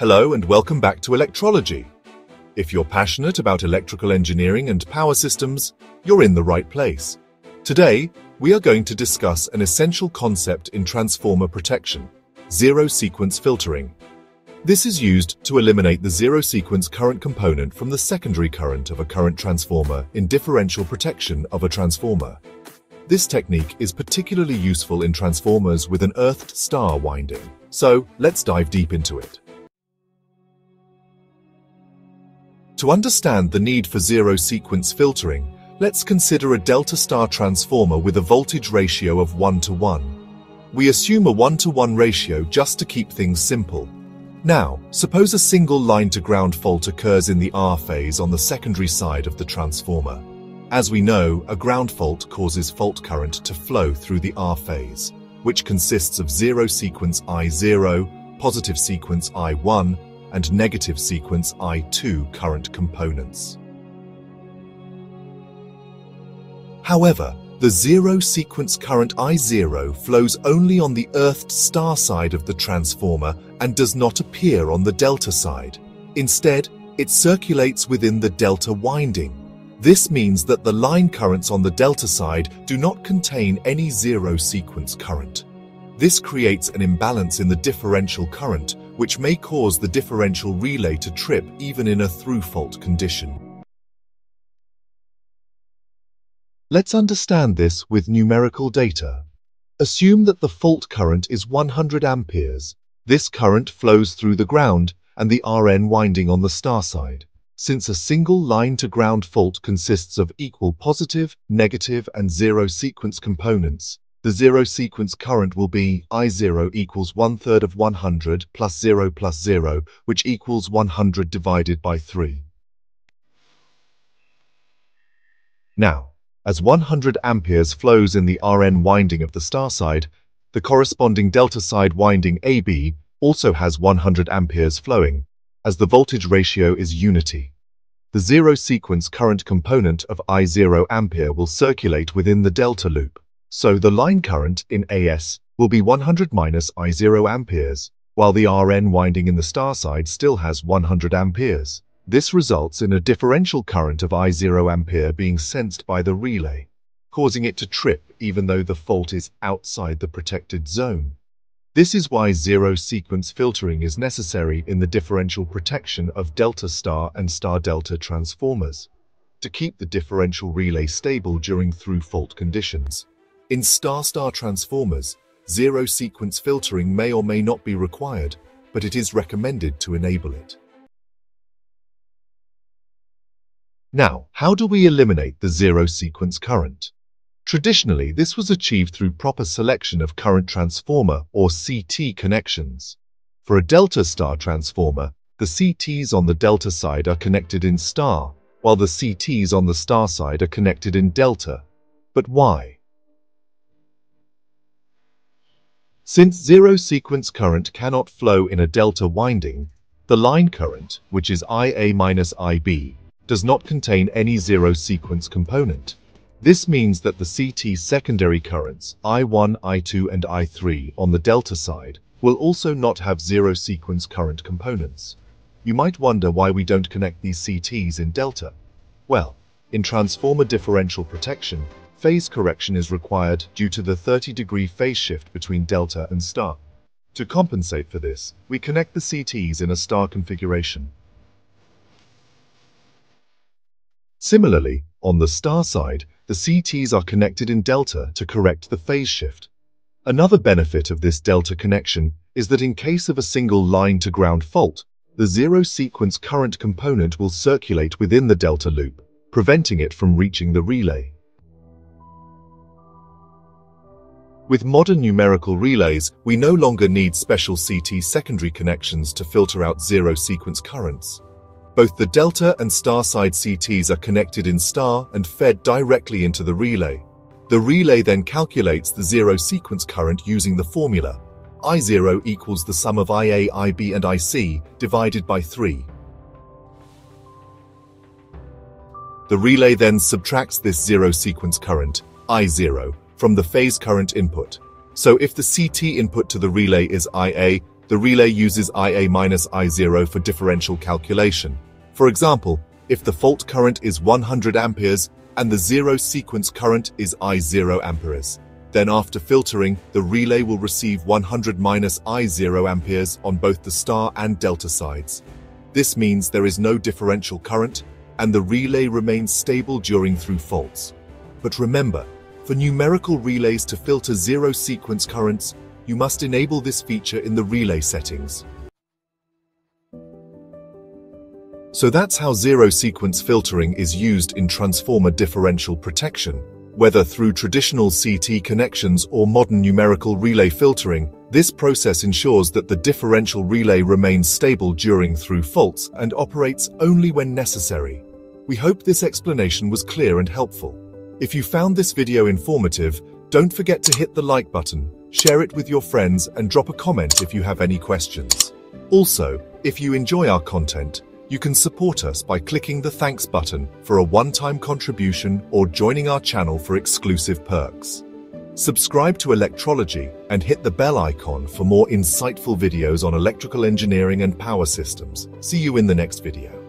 Hello and welcome back to Electrology. If you're passionate about electrical engineering and power systems, you're in the right place. Today, we are going to discuss an essential concept in transformer protection, zero-sequence filtering. This is used to eliminate the zero-sequence current component from the secondary current of a current transformer in differential protection of a transformer. This technique is particularly useful in transformers with an earthed star winding, so let's dive deep into it. To understand the need for zero-sequence filtering, let's consider a delta star transformer with a voltage ratio of 1 to 1. We assume a 1 to 1 ratio just to keep things simple. Now, suppose a single line to ground fault occurs in the R phase on the secondary side of the transformer. As we know, a ground fault causes fault current to flow through the R phase, which consists of zero sequence I0, positive sequence I1, and negative sequence I2 current components. However, the zero sequence current I0 flows only on the earthed star side of the transformer and does not appear on the delta side. Instead, it circulates within the delta winding. This means that the line currents on the delta side do not contain any zero sequence current. This creates an imbalance in the differential current, which may cause the differential relay to trip even in a through-fault condition. Let's understand this with numerical data. Assume that the fault current is 100 amperes. This current flows through the ground and the RN winding on the star side. Since a single line-to-ground fault consists of equal positive, negative, and zero sequence components, the zero sequence current will be I0 equals one-third of 100 plus 0 plus 0, which equals 100 divided by 3. Now, as 100 amperes flows in the RN winding of the star side, the corresponding delta side winding AB also has 100 amperes flowing, as the voltage ratio is unity. The zero sequence current component of I0 ampere will circulate within the delta loop. So the line current in AS will be 100 minus I0 amperes, while the RN winding in the star side still has 100 amperes. This results in a differential current of I0 ampere being sensed by the relay, causing it to trip even though the fault is outside the protected zone. This is why zero-sequence filtering is necessary in the differential protection of delta star and star delta transformers to keep the differential relay stable during through-fault conditions. In star-star transformers, zero-sequence filtering may or may not be required, but it is recommended to enable it. Now, how do we eliminate the zero-sequence current? Traditionally, this was achieved through proper selection of current transformer or CT connections. For a delta star transformer, the CTs on the delta side are connected in star, while the CTs on the star side are connected in delta. But why? Since zero-sequence current cannot flow in a delta winding, the line current, which is IA minus IB, does not contain any zero-sequence component. This means that the CT secondary currents, I1, I2, and I3 on the delta side, will also not have zero-sequence current components. You might wonder why we don't connect these CTs in delta. Well, in transformer differential protection, phase correction is required due to the 30-degree phase shift between delta and star. To compensate for this, we connect the CTs in a star configuration. Similarly, on the star side, the CTs are connected in delta to correct the phase shift. Another benefit of this delta connection is that in case of a single line-to-ground fault, the zero-sequence current component will circulate within the delta loop, preventing it from reaching the relay. With modern numerical relays, we no longer need special CT secondary connections to filter out zero-sequence currents. Both the delta and star side CTs are connected in star and fed directly into the relay. The relay then calculates the zero-sequence current using the formula I0 equals the sum of IA, IB, and IC divided by 3. The relay then subtracts this zero-sequence current, I0, from the phase current input. So if the CT input to the relay is IA, the relay uses IA minus I0 for differential calculation. For example, if the fault current is 100 amperes and the zero sequence current is I0 amperes, then after filtering, the relay will receive 100 minus I0 amperes on both the star and delta sides. This means there is no differential current and the relay remains stable during through faults. But remember, for numerical relays to filter zero sequence currents, you must enable this feature in the relay settings. So that's how zero sequence filtering is used in transformer differential protection. Whether through traditional CT connections or modern numerical relay filtering, this process ensures that the differential relay remains stable during through faults and operates only when necessary. We hope this explanation was clear and helpful. If you found this video informative, don't forget to hit the like button, share it with your friends and drop a comment if you have any questions. Also, if you enjoy our content, you can support us by clicking the thanks button for a one-time contribution or joining our channel for exclusive perks. Subscribe to Electrology and hit the bell icon for more insightful videos on electrical engineering and power systems. See you in the next video.